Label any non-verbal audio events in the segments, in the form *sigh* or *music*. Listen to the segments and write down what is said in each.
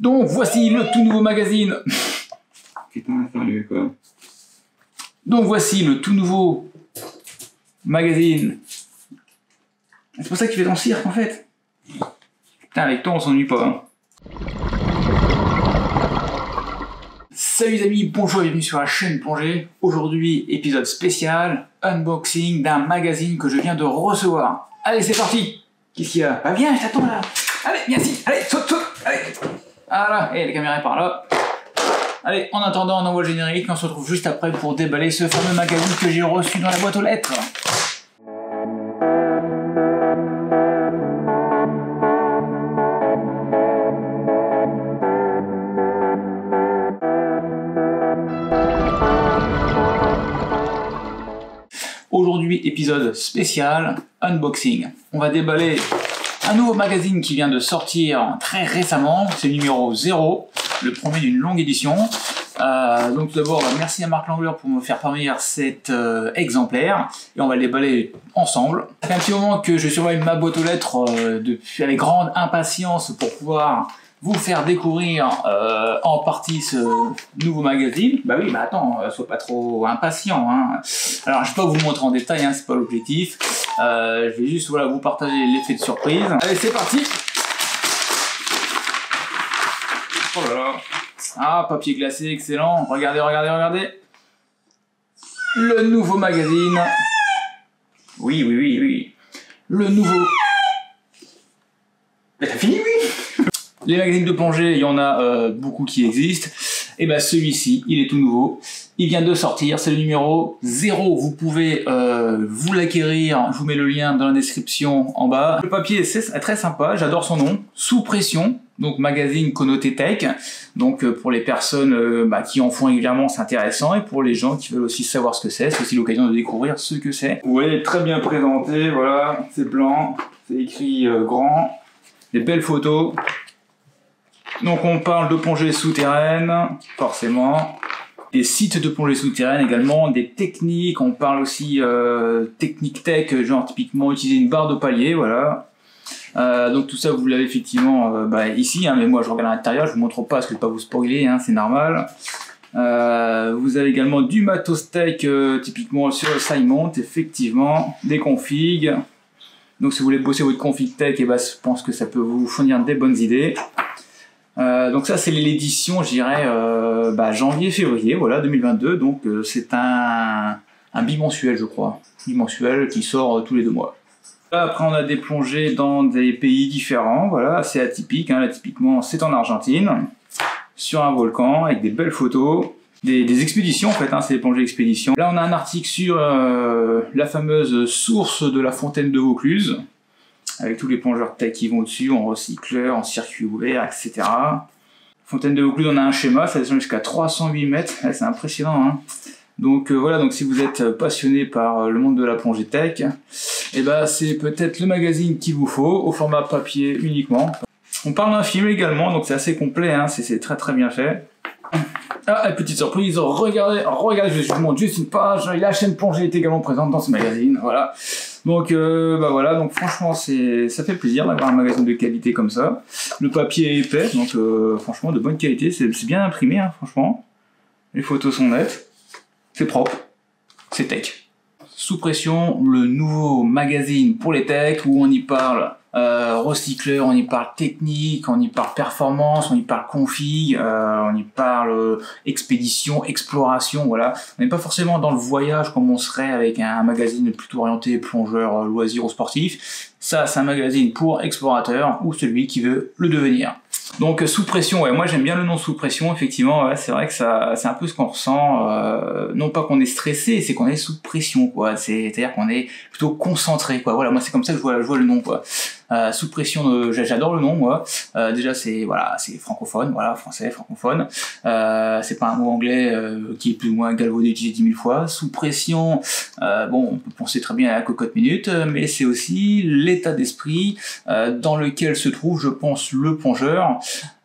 Donc voici le tout nouveau magazine. Putain, sérieux quoi. Donc voici le tout nouveau magazine. C'est pour ça qu'il fait ton cirque en fait. Putain, avec toi on s'ennuie pas. hein. Salut les amis, bonjour et bienvenue sur la chaîne Plongée. Aujourd'hui, épisode spécial, unboxing d'un magazine que je viens de recevoir. Allez, c'est parti Qu'est-ce qu'il y a? Bah viens, je t'attends là Allez, viens ici Allez, saute, saute Voilà, et la caméra est par là. Allez, en attendant, on envoie le générique, on se retrouve juste après pour déballer ce fameux magazine que j'ai reçu dans la boîte aux lettres. Aujourd'hui, épisode spécial, unboxing. On va déballer un nouveau magazine qui vient de sortir très récemment, c'est le numéro 0, le premier d'une longue édition. Euh, donc tout d'abord, bah, merci à Marc Langleur pour me faire parvenir cet euh, exemplaire et on va le déballer ensemble. Ça fait un petit moment que je surveille ma boîte aux lettres euh, depuis avec grande impatience pour pouvoir vous faire découvrir euh, en partie ce nouveau magazine. Bah oui, bah attends, euh, sois pas trop impatient. Hein. Alors je vais pas vous montrer en détail, hein, c'est pas l'objectif. Euh, je vais juste voilà, vous partager l'effet de surprise. Allez, c'est parti Oh là là Ah, papier glacé, excellent. Regardez, regardez, regardez. Le nouveau magazine. Oui, oui, oui, oui. Le nouveau... Mais t'as fini, oui? Les magazines de plongée, il y en a euh, beaucoup qui existent. Et ben celui-ci, il est tout nouveau. Il vient de sortir, c'est le numéro 0. Vous pouvez euh, vous l'acquérir, je vous mets le lien dans la description en bas. Le papier, c'est très sympa, j'adore son nom. Sous pression, donc magazine connoté tech. Donc euh, pour les personnes bah, qui en font régulièrement, c'est intéressant. Et pour les gens qui veulent aussi savoir ce que c'est, c'est aussi l'occasion de découvrir ce que c'est. Vous voyez, très bien présenté, voilà, c'est blanc, c'est écrit grand, des belles photos. Donc on parle de plongée souterraine, forcément. Des sites de plongée souterraine également, des techniques, on parle aussi euh, technique tech, genre typiquement utiliser une barre de palier, voilà. Euh, donc tout ça vous l'avez effectivement euh, bah, ici, hein, mais moi je regarde à l'intérieur, je vous montre pas parce que je vais pas vous spoiler, hein, c'est normal. Vous avez également du matos tech, typiquement sur SideMount, effectivement, des configs. Donc si vous voulez bosser votre config tech, et bah, je pense que ça peut vous fournir des bonnes idées. Euh, donc ça c'est l'édition, je dirais, euh, bah, janvier-février, voilà, 2022. Donc euh, c'est un, un bimensuel, je crois, bimensuel qui sort tous les deux mois. Après on a des plongées dans des pays différents, voilà, assez atypique. Hein, là typiquement c'est en Argentine, sur un volcan avec des belles photos. Des, expéditions en fait, hein, c'est des plongées expéditions. Là on a un article sur la fameuse source de la fontaine de Vaucluse, avec tous les plongeurs tech qui vont dessus, en recycleur, en circuit ouvert, etc. Fontaine de Vaucluse, on a un schéma, ça descend jusqu'à 308 mètres, *laughs* c'est impressionnant. Hein donc euh, voilà, donc si vous êtes passionné par euh, le monde de la plongée tech, et ben c'est peut-être le magazine qu'il vous faut, au format papier uniquement. On parle d'un film également, donc c'est assez complet, hein, c'est très très bien fait. Ah, et petite surprise, regardez, regardez, je vous montre juste une page, la chaîne plongée est également présente dans ce magazine, voilà. Donc euh, bah voilà, donc franchement c'est ça fait plaisir d'avoir un magazine de qualité comme ça. Le papier est épais, donc euh, franchement de bonne qualité, c'est bien imprimé hein, franchement. Les photos sont nettes, c'est propre, c'est tech. Sous pression, le nouveau magazine pour les techs où on y parle euh, recycleur, on y parle technique, on y parle performance, on y parle config, euh, on y parle euh, expédition, exploration, voilà. On n'est pas forcément dans le voyage comme on serait avec un magazine plutôt orienté plongeur, euh, loisir ou sportif. Ça, c'est un magazine pour explorateur ou celui qui veut le devenir. Donc sous pression, ouais, moi j'aime bien le nom sous pression, effectivement, ouais, c'est vrai que ça, c'est un peu ce qu'on ressent, euh, non pas qu'on est stressé, c'est qu'on est sous pression, quoi. C'est, c'est-à-dire qu'on est plutôt concentré, quoi. Voilà, moi c'est comme ça que je vois, je vois le nom, quoi. Euh, sous pression, j'a- j'adore le nom, moi. Euh, déjà c'est voilà, c'est francophone, voilà, français, francophone. Euh, c'est pas un mot anglais euh, qui est plus ou moins galvaudé, dix mille fois. Sous pression, euh, bon, on peut penser très bien à la cocotte minute, mais c'est aussi l'état d'esprit euh, dans lequel se trouve, je pense, le plongeur.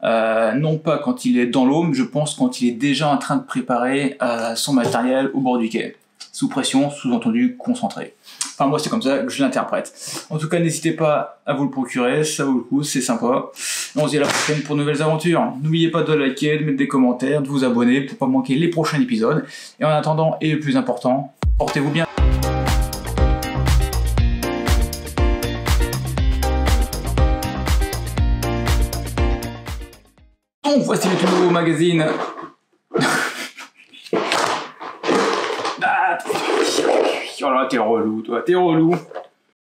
Non pas quand il est dans l'eau, mais je pense quand il est déjà en train de préparer son matériel au bord du quai. Sous pression, sous-entendu concentré. Enfin, moi, c'est comme ça que je l'interprète. En tout cas, n'hésitez pas à vous le procurer, ça vaut le coup, c'est sympa. On se dit à la prochaine pour de nouvelles aventures. N'oubliez pas de liker, de mettre des commentaires, de vous abonner pour pas manquer les prochains épisodes. Et en attendant, et le plus important, portez-vous bien. Donc, voici le tout nouveau magazine. *laughs* oh là, t'es relou, toi, t'es relou.